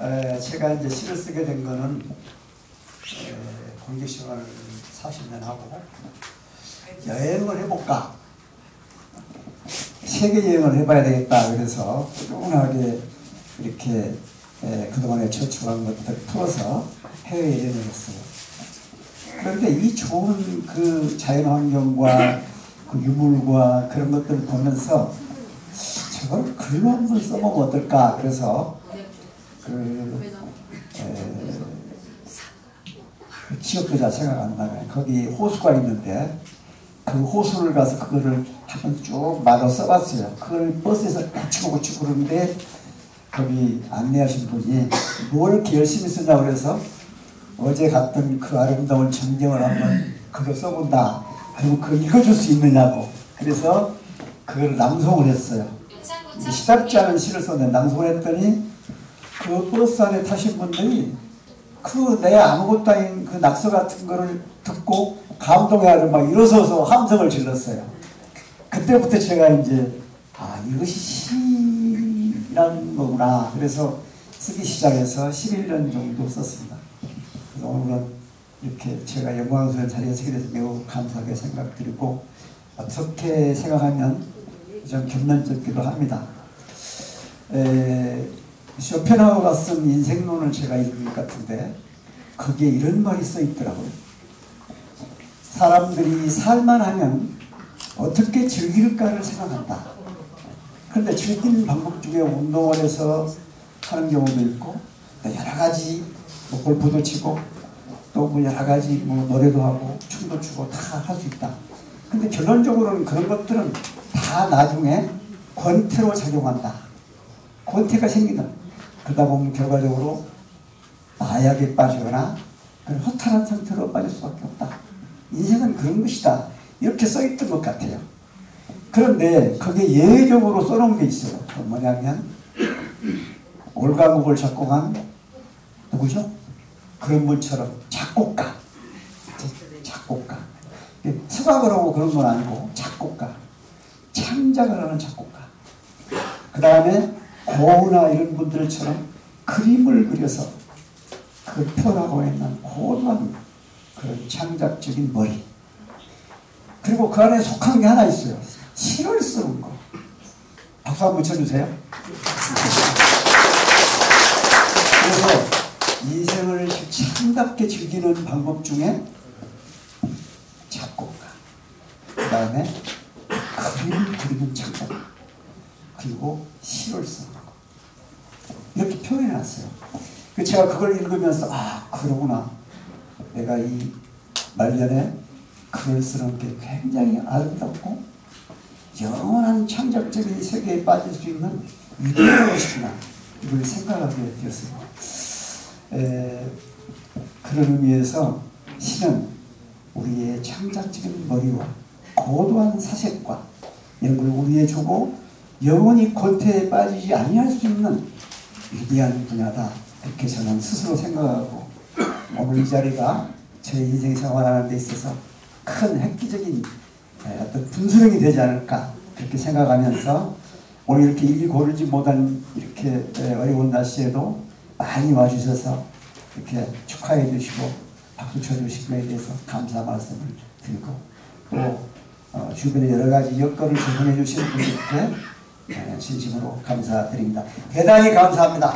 에, 제가 이제 시를 쓰게 된 거는 생활을 40년 하고 여행을 해볼까? 세계 여행을 해봐야 되겠다. 그래서 꾸준하게 이렇게 에, 그동안에 저축한 것들 풀어서 해외 여행을 했어요. 그런데 이 좋은 그 자연환경과 그 유물과 그런 것들을 보면서 저걸 글로 한번 써보면 어떨까? 그래서 그, 에, 그 지역도자 생각 안 나요. 거기 호수가 있는데 그 호수를 가서 그거를 한번 쭉 말아 써봤어요. 그걸 버스에서 고치고 고치고 그러는데 거기 안내하신 분이 뭘 이렇게 열심히 쓰냐 그래서 어제 갔던 그 아름다운 전경을 한번 글로 써본다. 그리고 그걸 읽어줄 수 있느냐고. 그래서 그걸 낭송을 했어요. 시답지 않은 시를 썼는데 낭송을 했더니 그 버스 안에 타신 분들이 그 내 아무것도 아닌 그 낙서 같은 거를 듣고 감동해가지고 막 일어서서 함성을 질렀어요. 그때부터 제가 이제 아 이것이 시라는 거구나. 그래서 쓰기 시작해서 11년 정도 썼습니다. 그래서 오늘은 이렇게 제가 영광스러운 자리에 서게 돼서 매우 감사하게 생각드리고 어떻게 생각하면 좀 겸연쩍기도 합니다. 에, 쇼펜하우가 쓴 인생론을 제가 읽은 것 같은데 거기에 이런 말이 써 있더라고요. 사람들이 살만 하면 어떻게 즐길까를 생각한다. 그런데 즐기는 방법 중에 운동을 해서 하는 경우도 있고 여러 가지 뭐 골프도 치고 또 뭐 여러 가지 뭐 노래도 하고 춤도 추고 다 할 수 있다. 근데 결론적으로는 그런 것들은 다 나중에 권태로 작용한다. 권태가 생기는 그러다 보면 결과적으로 마약에 빠지거나 허탈한 상태로 빠질 수밖에 없다. 인생은 그런 것이다. 이렇게 써있던 것 같아요. 그런데 그게 예외적으로 써놓은 게 있어요. 뭐냐면 올가곡을 작곡한 누구죠? 그런 분처럼 작곡가. 작곡가. 수학을 하고 그런 건 아니고 작곡가. 창작을 하는 작곡가. 그 다음에 고우나 이런 분들처럼 그림을 그려서 그걸 표현하고 있는 고도한 그런 창작적인 머리. 그리고 그 안에 속한 게 하나 있어요. 시를 쓰는 거. 박수 한번 쳐주세요. 그래서 인생을 참답게 즐기는 방법 중에 작곡가, 그 다음에 그림을 그리는 창작, 그리고 거. 이렇게 표현해놨어요. 그 제가 그걸 읽으면서 아 그러구나. 내가 이 말년에 글을 쓰는 게 굉장히 아름답고 영원한 창작적인 세계에 빠질 수 있는 위대한 것이구나. 이걸 생각하게 되었습니다. 에, 그런 의미에서 시는 우리의 창작적인 머리와 고도한 사색과 이런 걸 우리에 주고 영원히 권태에 빠지지 아니할 수 있는 위대한 분야다. 이렇게 저는 스스로 생각하고 오늘 이 자리가 제 인생 생활하는 데 있어서 큰 획기적인 어떤 분수령이 되지 않을까 그렇게 생각하면서 오늘 이렇게 일이 고르지 못한 이렇게 어려운 날씨에도 많이 와주셔서 이렇게 축하해 주시고 박수 쳐 주신 것에 대해서 감사 말씀을 드리고 또 어, 주변에 여러 가지 여건을 제공해 주신 분들께 진심으로 감사드립니다. 대단히 감사합니다.